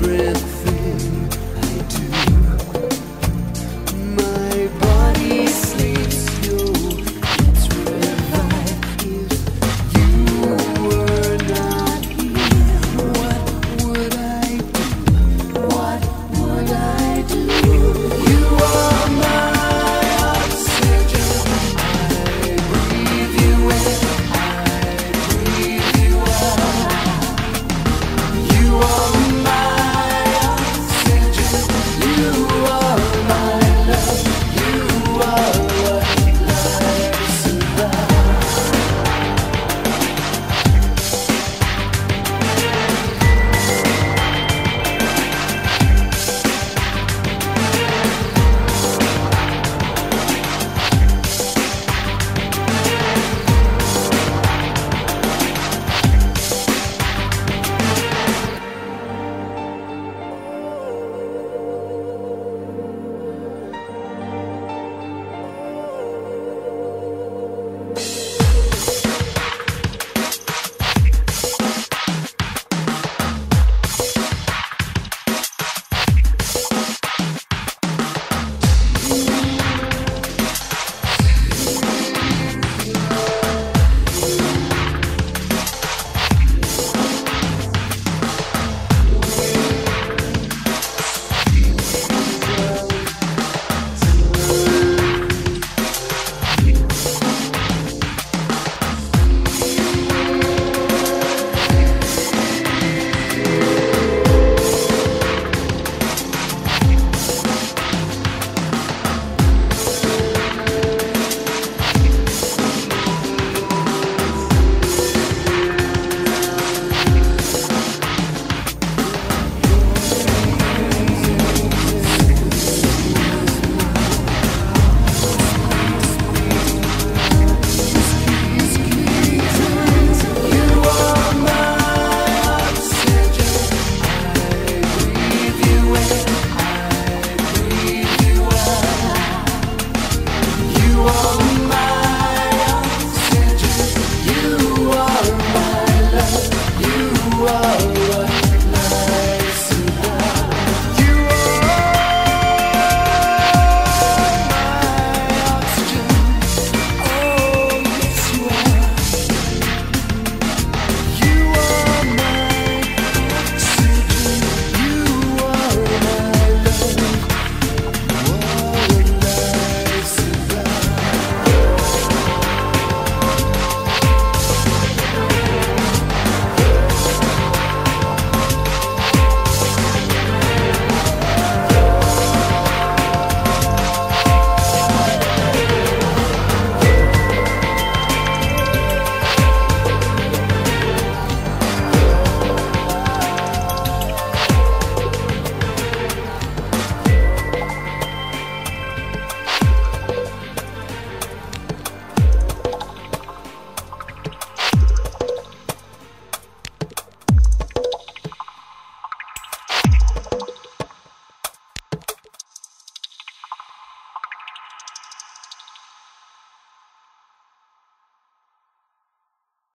breath.